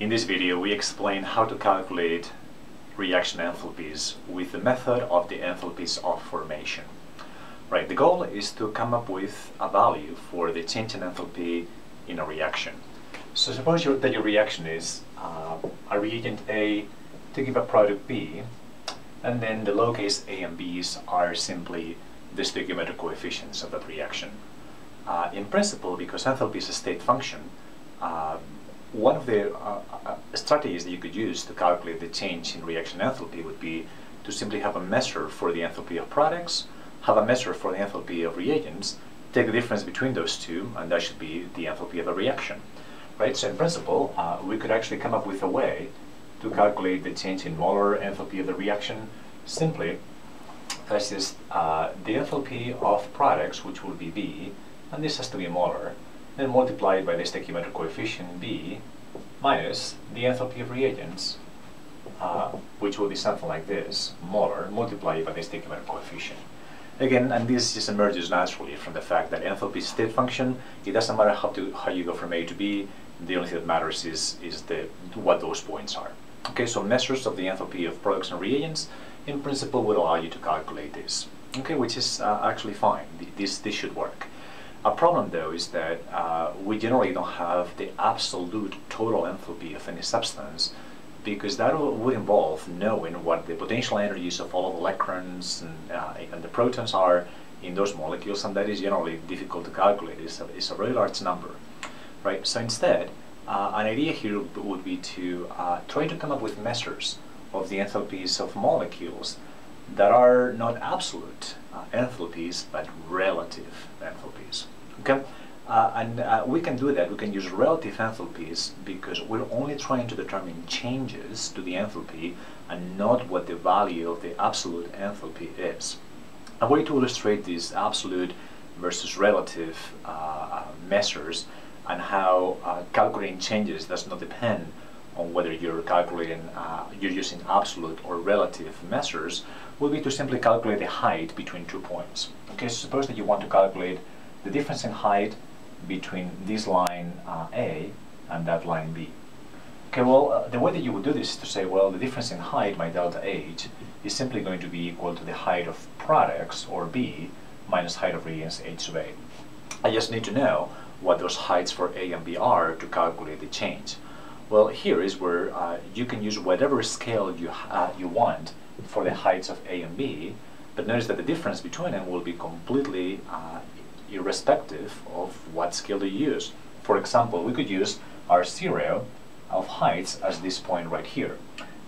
In this video we explain how to calculate reaction enthalpies with the method of the enthalpies of formation. Right, the goal is to come up with a value for the change in enthalpy in a reaction. So suppose your, that your reaction is uh, a reagent A to give a product B, and then the lowercase a and b's are simply the stoichiometric coefficients of that reaction. Uh, in principle, because enthalpy is a state function, uh, one of the uh, uh, strategies that you could use to calculate the change in reaction enthalpy would be to simply have a measure for the enthalpy of products, have a measure for the enthalpy of reagents, take the difference between those two, and that should be the enthalpy of a reaction. Right? So in principle, uh, we could actually come up with a way to calculate the change in molar enthalpy of the reaction simply as is uh, the enthalpy of products, which will be B, and this has to be molar, then multiplied by the stoichiometric coefficient B minus the enthalpy of reagents, uh, which will be something like this, molar, multiplied by the stoichiometric coefficient. Again, and this just emerges naturally from the fact that enthalpy is state function. It doesn't matter how, to, how you go from A to B. The only thing that matters is, is the, what those points are. Okay, so measures of the enthalpy of products and reagents in principle would allow you to calculate this. Okay, which is uh, actually fine. This, this should work. A problem though is that uh, we generally don't have the absolute total enthalpy of any substance because that would involve knowing what the potential energies of all of the electrons and, uh, and the protons are in those molecules and that is generally difficult to calculate. It's a, it's a very large number. right? So instead, uh, an idea here would be to uh, try to come up with measures of the enthalpies of molecules that are not absolute uh, enthalpies but relative enthalpies. Okay, uh, and uh, we can do that. We can use relative enthalpies because we're only trying to determine changes to the enthalpy and not what the value of the absolute enthalpy is. A way to illustrate these absolute versus relative uh, measures and how uh, calculating changes does not depend on whether you're calculating, uh, you're using absolute or relative measures, will be to simply calculate the height between two points. Okay, suppose that you want to calculate the difference in height between this line uh, A and that line B. Okay, well, uh, the way that you would do this is to say, well, the difference in height, my delta H, is simply going to be equal to the height of products, or B, minus height of reagents H sub A. I just need to know what those heights for A and B are to calculate the change. Well, here is where uh, you can use whatever scale you, uh, you want for the heights of A and B, but notice that the difference between them will be completely uh, irrespective of what scale you use. For example, we could use our zero of heights as this point right here.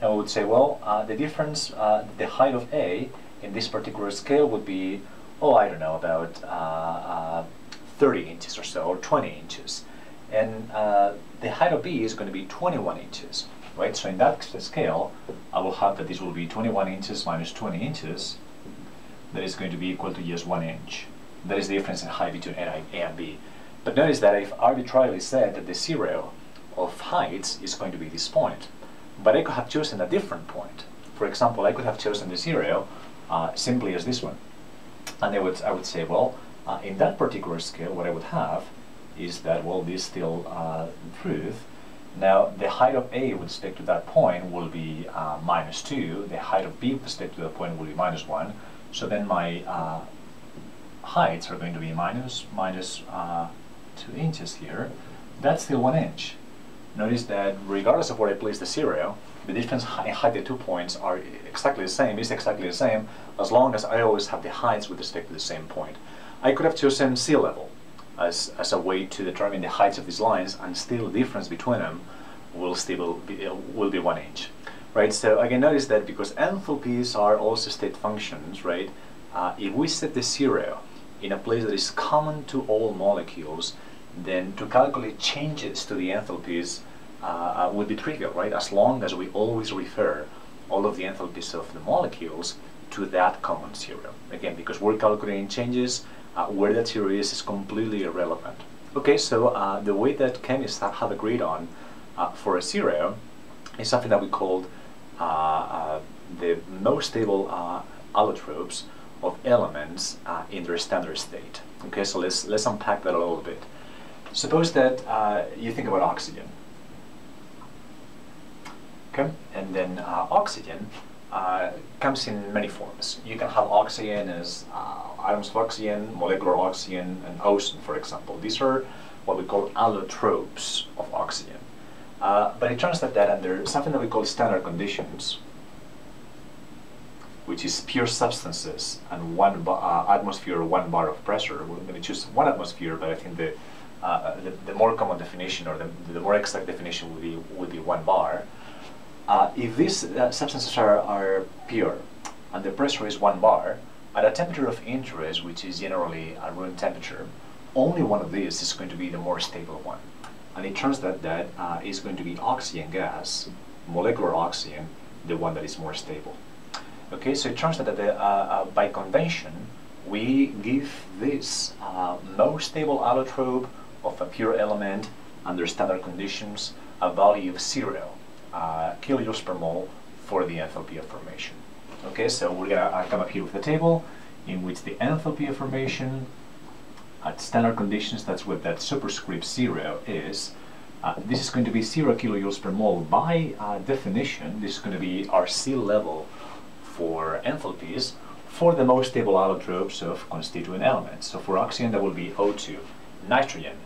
And we would say, well, uh, the difference, uh, the height of A in this particular scale would be, oh, I don't know, about uh, 30 inches or so, or 20 inches. And uh, the height of B is going to be 21 inches, right? So in that scale, I will have that this will be 21 inches minus 20 inches. That is going to be equal to just one inch. That is the difference in height between A and B. But notice that I've arbitrarily said that the zero of heights is going to be this point. But I could have chosen a different point. For example, I could have chosen the zero uh, simply as this one. And I would, I would say, well, uh, in that particular scale, what I would have is that, well, this still uh, truth. Now, the height of A with respect to that point will be uh, minus 2. The height of B with respect to that point will be minus 1. So then my uh, heights are going to be minus, minus, uh, 2 inches here. That's still 1 inch. Notice that regardless of where I place the zero, the difference in height the two points are exactly the same, is exactly the same, as long as I always have the heights with respect to the same point. I could have chosen sea level as, as a way to determine the heights of these lines and still the difference between them will still be, uh, will be one inch. Right, so again notice that because enthalpies are also state functions, right, uh, if we set the zero in a place that is common to all molecules, then to calculate changes to the enthalpies uh, uh would be trivial, right, as long as we always refer all of the enthalpies of the molecules to that common zero. Again, because we're calculating changes uh, where that zero is is completely irrelevant. Okay, so uh, the way that chemists have agreed on uh, for a zero is something that we called uh, the most stable allotropes of elements in their standard state. Okay, so let's let's unpack that a little bit. Suppose that you think about oxygen. Okay, and then uh, oxygen uh, comes in many forms. You can have oxygen as uh, atoms of oxygen, molecular oxygen, and ozone, for example. These are what we call allotropes of oxygen. Uh, but it turns out that under something that we call standard conditions, which is pure substances and one uh, atmosphere or one bar of pressure. We're going to choose one atmosphere, but I think the, uh, the, the, more common definition or the, the more exact definition would be, would be one bar. Uh, if these uh, substances are, are pure and the pressure is one bar, at a temperature of interest, which is generally a room temperature, only one of these is going to be the more stable one. And it turns out that uh, is going to be oxygen gas, molecular oxygen, the one that is more stable. Okay, so it turns out that the, uh, by convention, we give this uh, most stable allotrope of a pure element under standard conditions a value of zero uh, kilojoules per mole for the enthalpy of formation. Okay, so we're gonna uh, come up here with a table in which the enthalpy of formation at standard conditions, that's what that superscript zero is, uh, this is going to be zero kilojoules per mole. By uh, definition, this is going to be our sea level for enthalpies for the most stable allotropes of constituent elements. So for oxygen, that will be O2. Nitrogen.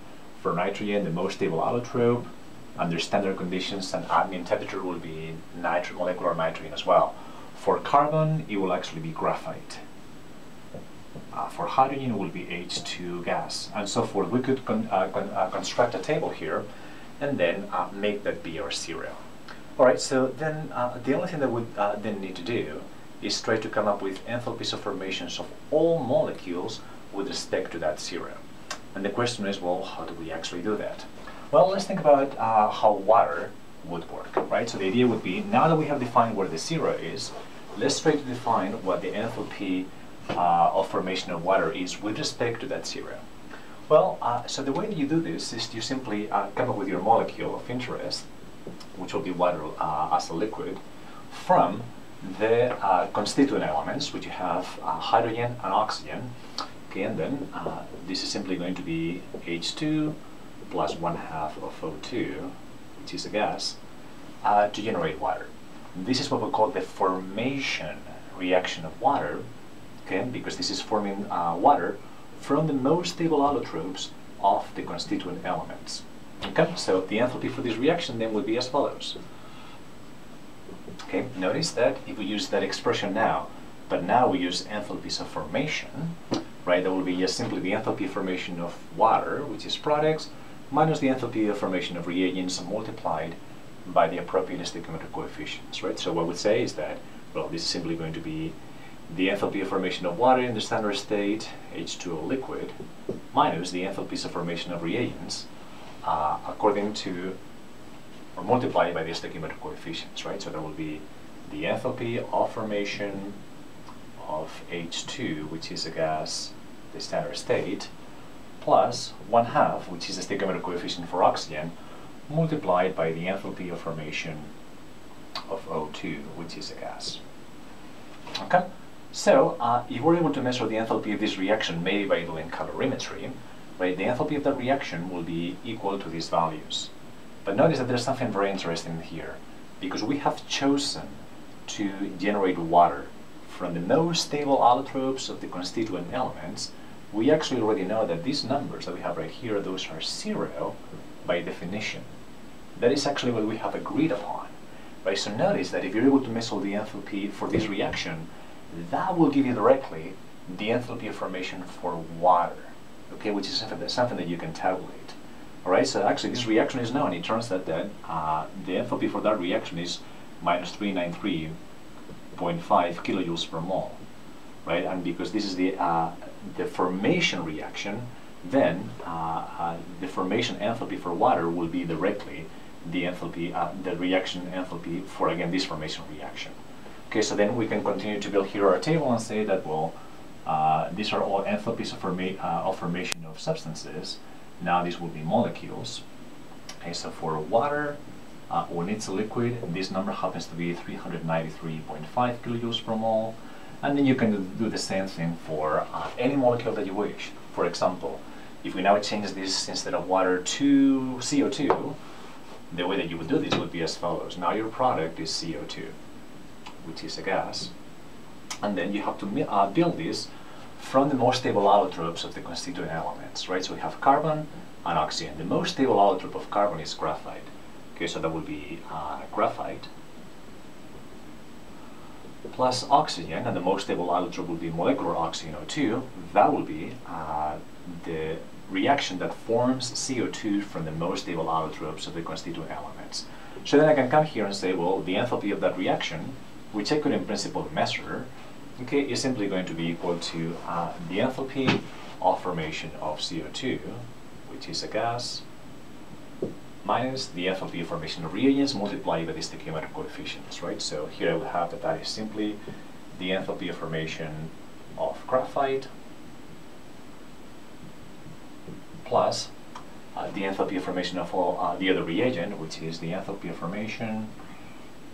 For nitrogen, the most stable allotrope under standard conditions and ambient temperature will be nitro molecular nitrogen as well. For carbon, it will actually be graphite. Uh, for hydrogen, it will be H2 gas, and so forth. We could con uh, con uh, construct a table here and then uh, make that be our zero. Alright, so then uh, the only thing that we uh, then need to do is try to come up with enthalpies of formations of all molecules with respect to that zero. And the question is, well, how do we actually do that? Well, let's think about uh, how water would work, right? So the idea would be, now that we have defined where the zero is, let's try to define what the enthalpy uh, of formation of water is with respect to that zero. Well, uh, so the way that you do this is you simply uh, come up with your molecule of interest, which will be water uh, as a liquid, from the uh, constituent elements, which you have uh, hydrogen and oxygen. Okay, and then uh, this is simply going to be H2 plus one half of O2, which is a gas, uh, to generate water. This is what we call the formation reaction of water, okay, because this is forming uh, water from the most stable allotropes of the constituent elements. Okay, so the enthalpy for this reaction then would be as follows. Okay, notice that if we use that expression now, but now we use enthalpies of formation, right, that will be just simply the enthalpy formation of water, which is products, minus the enthalpy of formation of reagents multiplied by the appropriate stoichiometric coefficients, right? So what we say is that, well, this is simply going to be the enthalpy of formation of water in the standard state, H2O liquid, minus the enthalpies of formation of reagents, uh, according to or multiplied by the stoichiometric coefficients, right? So that will be the enthalpy of formation of H2, which is a gas, the standard state, plus one half, which is the stoichiometric coefficient for oxygen, multiplied by the enthalpy of formation of O2, which is a gas. Okay, so uh, if we're able to measure the enthalpy of this reaction, maybe by doing calorimetry, right, the enthalpy of that reaction will be equal to these values. But notice that there's something very interesting here, because we have chosen to generate water from the most stable allotropes of the constituent elements, we actually already know that these numbers that we have right here, those are zero by definition. That is actually what we have agreed upon. Right? So notice that if you're able to measure the enthalpy for this reaction, that will give you directly the enthalpy of formation for water, okay, which is something that you can tabulate. Alright, so actually this reaction is known. It turns out that uh, the enthalpy for that reaction is minus 393.5 kilojoules per mole. Right, and because this is the, uh, the formation reaction, then uh, uh the formation enthalpy for water will be directly the enthalpy, uh, the reaction enthalpy for, again, this formation reaction. Okay, so then we can continue to build here our table and say that, well, uh, these are all enthalpies of, forma of formation of substances. Now these will be molecules. Okay, so for water, uh, when it's a liquid, this number happens to be 393.5 kilojoules per mole. And then you can do the same thing for uh, any molecule that you wish. For example, if we now change this instead of water to CO2, the way that you would do this would be as follows. Now your product is CO2, which is a gas. And then you have to uh, build this from the most stable allotropes of the constituent elements, right? So we have carbon and oxygen. The most stable allotrope of carbon is graphite. Okay, so that would be uh, graphite plus oxygen, and the most stable allotrope would be molecular oxygen O2. That will be uh, the reaction that forms CO2 from the most stable allotropes of the constituent elements. So then I can come here and say, well, the enthalpy of that reaction, which I could in principle measure, okay, is simply going to be equal to uh, the enthalpy of formation of CO2, which is a gas, minus the enthalpy of formation of reagents multiplied by the stoichiometric coefficients, right? So here I would have that that is simply the enthalpy of formation of graphite plus uh, the enthalpy of formation of all, uh, the other reagent, which is the enthalpy of formation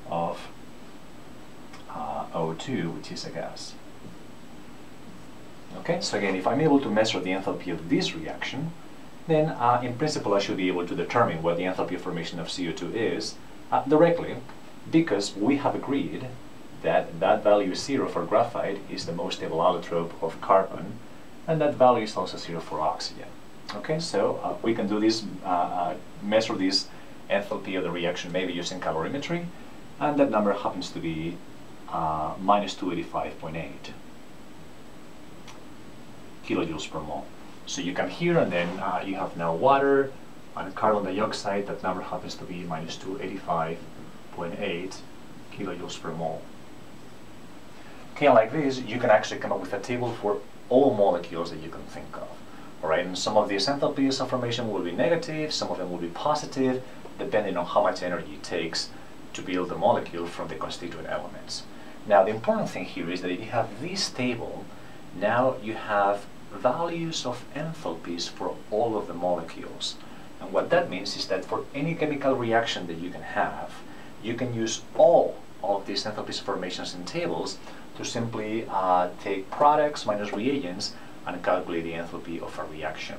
of O2, which is a gas. Okay, so again, if I'm able to measure the enthalpy of this reaction, then uh, in principle I should be able to determine what the enthalpy of formation of CO2 is uh, directly, because we have agreed that that value 0 for graphite is the most stable allotrope of carbon, and that value is also 0 for oxygen. Okay, so uh, we can do this, uh, uh, measure this enthalpy of the reaction maybe using calorimetry, and that number happens to be uh, minus 285.8 kilojoules per mole. So you come here and then uh, you have now water and carbon dioxide, that number happens to be minus 285.8 kilojoules per mole. Okay, like this, you can actually come up with a table for all molecules that you can think of. Alright, and some of these enthalpies of formation will be negative, some of them will be positive, depending on how much energy it takes to build the molecule from the constituent elements. Now, the important thing here is that if you have this table, now you have values of enthalpies for all of the molecules. And what that means is that for any chemical reaction that you can have, you can use all of these enthalpies formations in tables to simply uh, take products minus reagents and calculate the enthalpy of a reaction.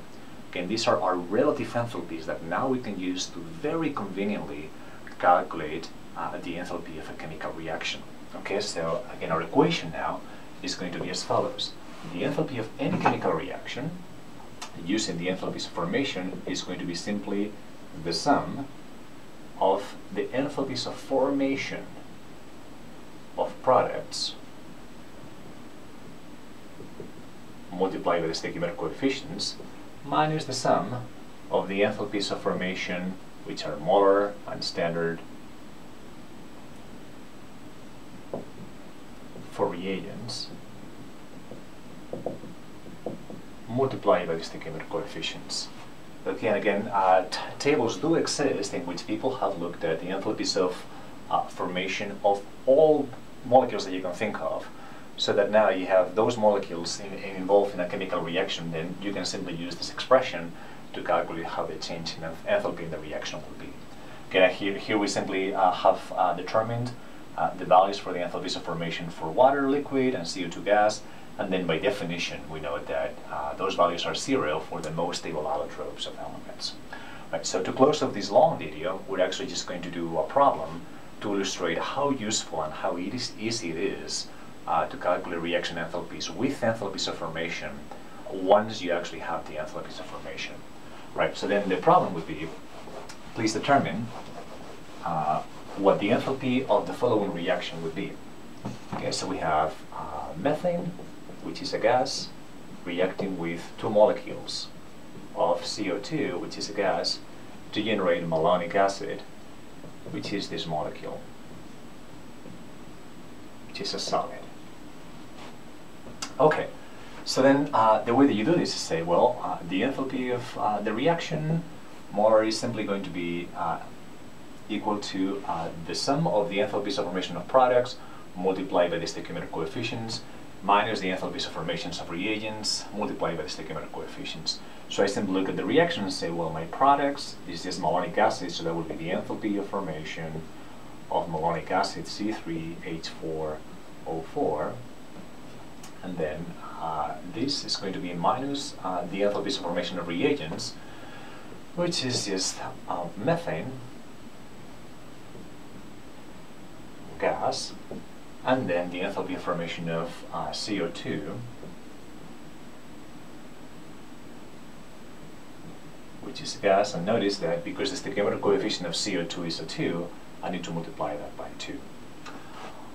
Again, these are our relative enthalpies that now we can use to very conveniently calculate uh, the enthalpy of a chemical reaction. Okay, so again, our equation now is going to be as follows. The enthalpy of any chemical reaction using the enthalpies of formation is going to be simply the sum of the enthalpies of formation of products multiplied by the stoichiometric coefficients minus the sum of the enthalpies of formation which are molar and standard for reagents multiplied by the stoichiometric coefficients. Okay, and again, uh, tables do exist in which people have looked at the enthalpies of uh, formation of all molecules that you can think of so that now you have those molecules in, in involved in a chemical reaction, then you can simply use this expression to calculate how the change in enthalpy in the reaction will be. Okay, here, here we simply uh, have uh, determined uh, the values for the enthalpies of formation for water, liquid, and CO2 gas, and then by definition we know that uh, those values are zero for the most stable allotropes of elements. Right, so to close off this long video, we're actually just going to do a problem to illustrate how useful and how easy it is uh, to calculate reaction enthalpies with enthalpies of formation once you actually have the enthalpies of formation. Right, so then the problem would be, please determine uh, what the enthalpy of the following reaction would be. Okay, so we have uh, methane, which is a gas, reacting with two molecules of CO2, which is a gas, to generate malonic acid, which is this molecule, which is a solid. Okay, so then uh, the way that you do this is say, well, uh, the enthalpy of uh, the reaction molar is simply going to be uh, equal to uh, the sum of the enthalpies of formation of products multiplied by the stoichiometric coefficients minus the enthalpies of formations of reagents multiplied by the stoichiometric coefficients. So I simply look at the reaction and say, well, my products, is just malonic acid, so that would be the enthalpy of formation of malonic acid C3H4O4 and then uh, this is going to be minus uh, the enthalpy of formation of reagents, which is just uh, methane gas, and then the enthalpy formation of uh, CO2, which is gas, and notice that because the stoichiometric coefficient of CO2 is a 2, I need to multiply that by 2.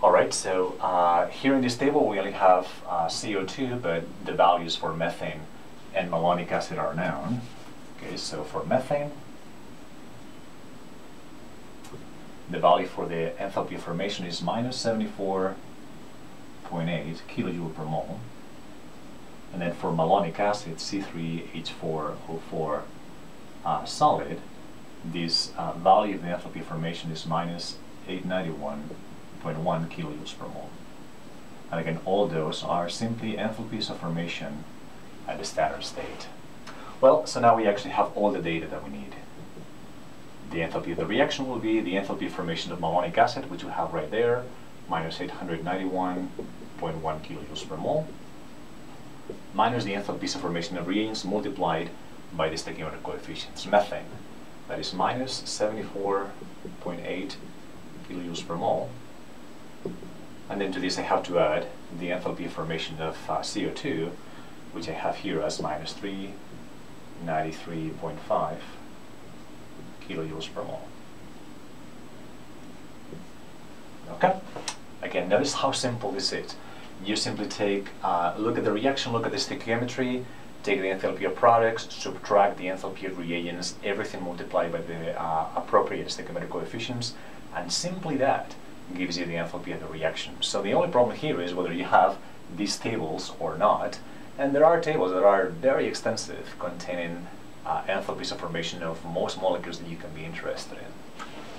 Alright, so uh, here in this table we only have uh, CO2, but the values for methane and malonic acid are known. Okay, so for methane, the value for the enthalpy formation is minus 74.8 kilojoule per mole. And then for malonic acid, C3H4O4 uh, solid, this uh, value of the enthalpy formation is minus 891.1 kilojoules per mole. And again, all those are simply enthalpies of formation at the standard state. Well, so now we actually have all the data that we need. The enthalpy of the reaction will be the enthalpy formation of malonic acid, which we have right there, minus 891.1 kilojoules per mole, minus the enthalpies of formation of reagents multiplied by the stoichiometric coefficients. Methane, that is minus 74.8 kilojoules per mole. And then to this I have to add the enthalpy formation of uh, CO2, which I have here as minus 393.5 kilojoules per mole. Okay? Again, notice how simple this is. You simply take, uh, look at the reaction, look at the stoichiometry, take the enthalpy of products, subtract the enthalpy of reagents, everything multiplied by the uh, appropriate stoichiometric coefficients, and simply that gives you the enthalpy of the reaction. So the only problem here is whether you have these tables or not, and there are tables that are very extensive containing uh, enthalpies of formation of most molecules that you can be interested in.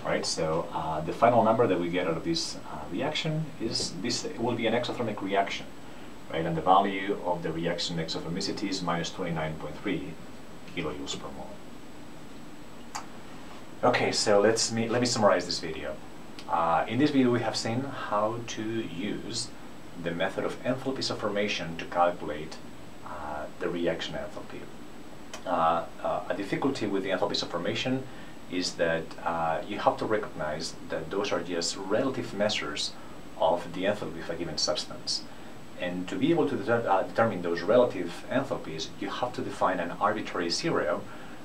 Right, so uh, the final number that we get out of this uh, reaction is this will be an exothermic reaction right? And the value of the reaction exothermicity is minus 29.3 kilojoules per mole. Okay, so let's me, let me summarize this video. Uh, in this video we have seen how to use the method of enthalpies of formation to calculate uh, the reaction enthalpy. Uh, uh a difficulty with the enthalpies of formation is that uh, you have to recognize that those are just relative measures of the enthalpy of a given substance. And to be able to de uh, determine those relative enthalpies, you have to define an arbitrary zero,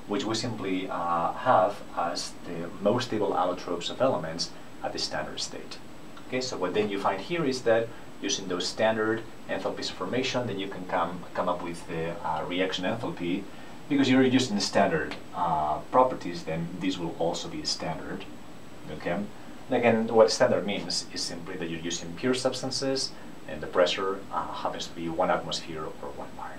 which we simply have as the most stable allotropes of elements at the standard state. Okay, so what then you find here is that using those standard enthalpies of formation, then you can come, come up with the uh, reaction enthalpy. Because you're using the standard uh, properties, then these will also be standard. Okay. And again, what standard means is simply that you're using pure substances and the pressure uh, happens to be one atmosphere or one bar.